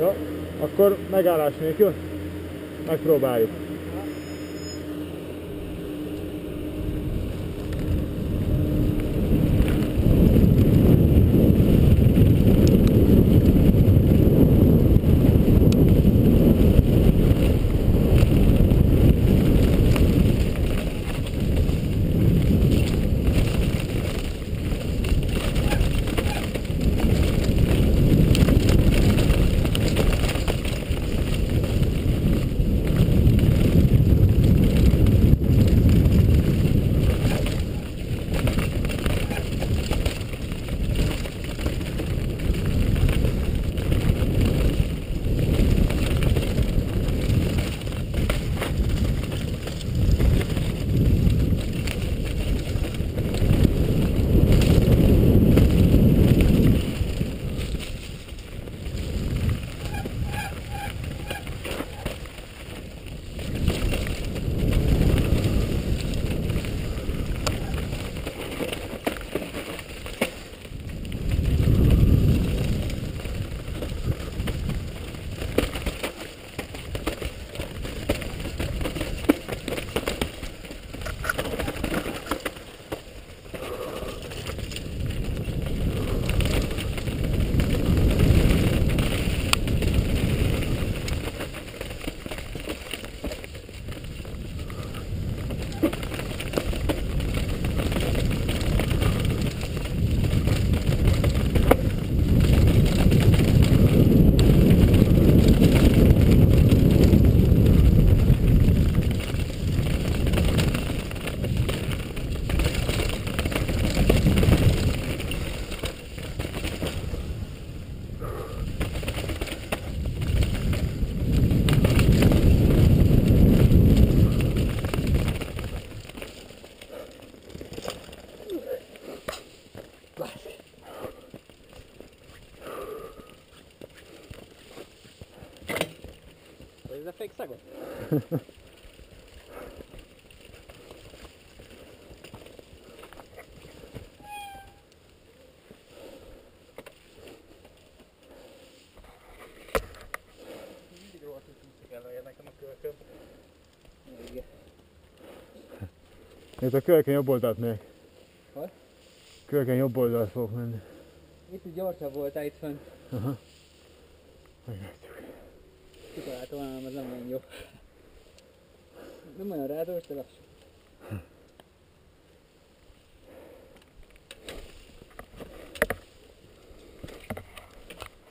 Jó, akkor megállás nélkül megpróbáljuk. Igen. Itt a kölken jobb oldalt még. Hol? Kölken jobb oldalt fogok menni. Itt gyorsabb voltál itt fönt. Aha. उसकी तो रातों मतलब नहीं हो ना मैं रातों उस तरफ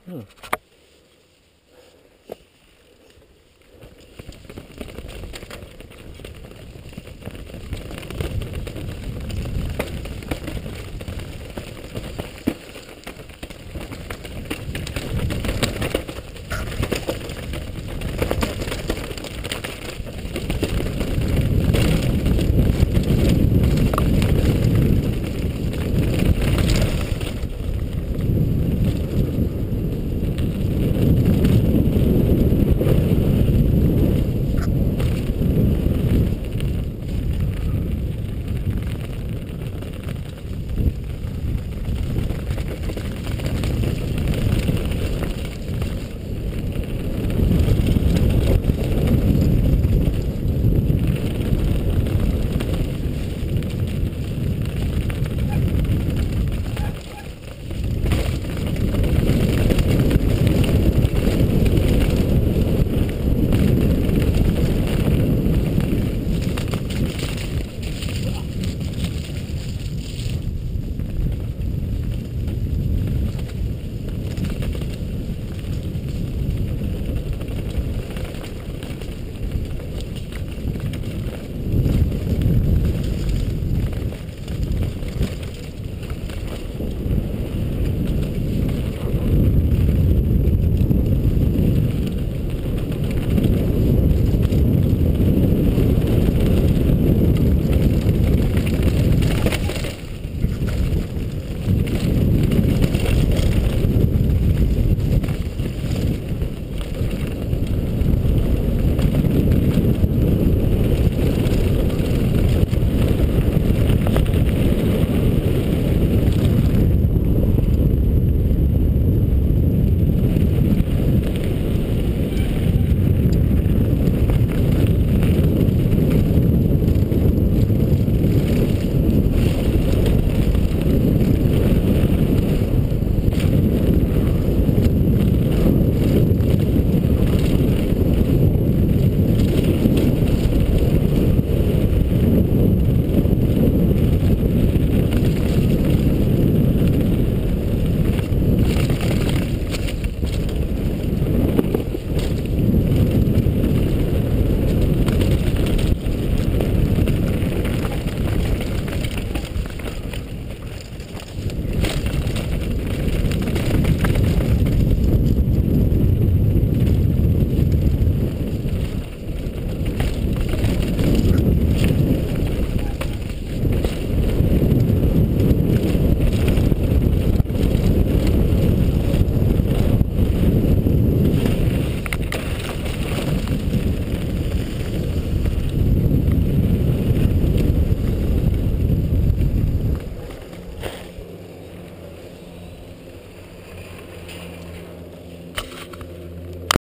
Hmm.